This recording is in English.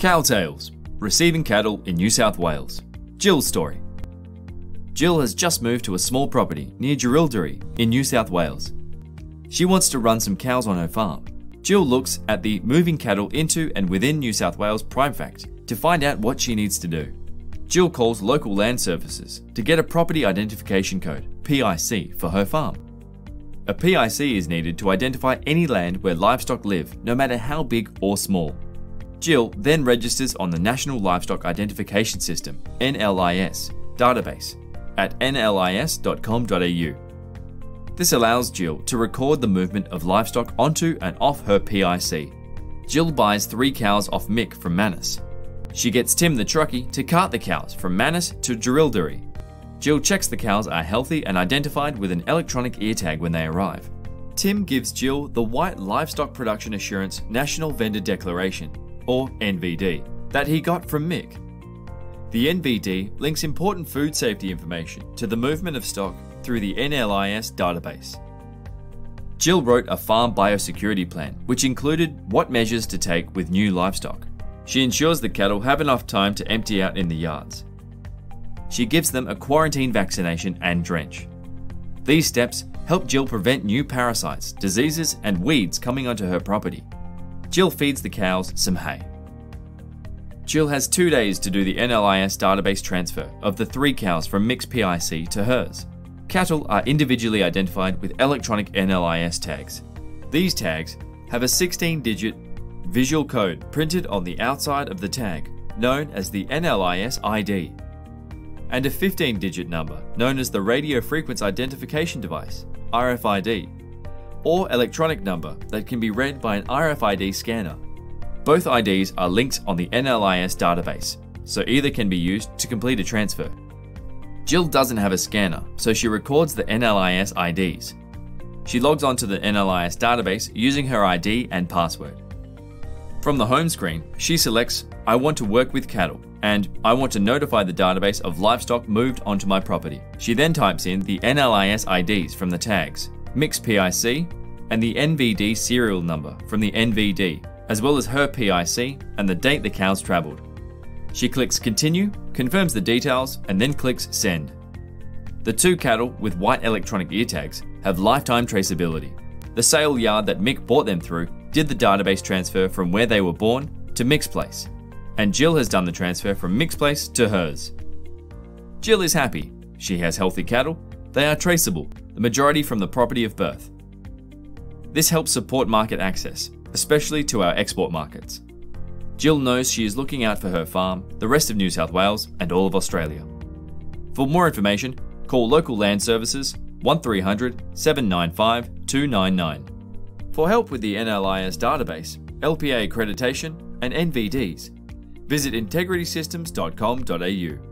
Cow Tales, receiving cattle in New South Wales. Jill's story. Jill has just moved to a small property near Jerilderie in New South Wales. She wants to run some cows on her farm. Jill looks at the moving cattle into and within New South Wales Primefact to find out what she needs to do. Jill calls local land services to get a property identification code, PIC, for her farm. A PIC is needed to identify any land where livestock live, no matter how big or small. Jill then registers on the National Livestock Identification System NLIS database at nlis.com.au. This allows Jill to record the movement of livestock onto and off her PIC. Jill buys three cows off Mick from Manus. She gets Tim the truckie to cart the cows from Manus to Jerilderie. Jill checks the cows are healthy and identified with an electronic ear tag when they arrive. Tim gives Jill the White Livestock Production Assurance National Vendor Declaration, or NVD, that he got from Mick. The NVD links important food safety information to the movement of stock through the NLIS database. Jill wrote a farm biosecurity plan, which included what measures to take with new livestock. She ensures the cattle have enough time to empty out in the yards. She gives them a quarantine vaccination and drench. These steps help Jill prevent new parasites, diseases, and weeds coming onto her property. Jill feeds the cows some hay. Jill has two days to do the NLIS database transfer of the three cows from Mick's PIC to hers. Cattle are individually identified with electronic NLIS tags. These tags have a 16 digit visual code printed on the outside of the tag, known as the NLIS ID, and a 15 digit number known as the Radio Frequency Identification Device, RFID, or electronic number that can be read by an RFID scanner. Both IDs are linked on the NLIS database, so either can be used to complete a transfer. Jill doesn't have a scanner, so she records the NLIS IDs. She logs onto the NLIS database using her ID and password. From the home screen, she selects I want to work with cattle and I want to notify the database of livestock moved onto my property. She then types in the NLIS IDs from the tags, Mick's PIC, and the NVD serial number from the NVD, as well as her PIC and the date the cows travelled. She clicks Continue, confirms the details, and then clicks Send. The two cattle with white electronic ear tags have lifetime traceability. The sale yard that Mick bought them through did the database transfer from where they were born to Mick's place, and Jill has done the transfer from Mick's place to hers. Jill is happy. She has healthy cattle, they are traceable, the majority from the property of birth. This helps support market access, especially to our export markets. Jill knows she is looking out for her farm, the rest of New South Wales, and all of Australia. For more information, call local land services 1300 795 299. For help with the NLIS database, LPA accreditation, and NVDs, visit integritysystems.com.au.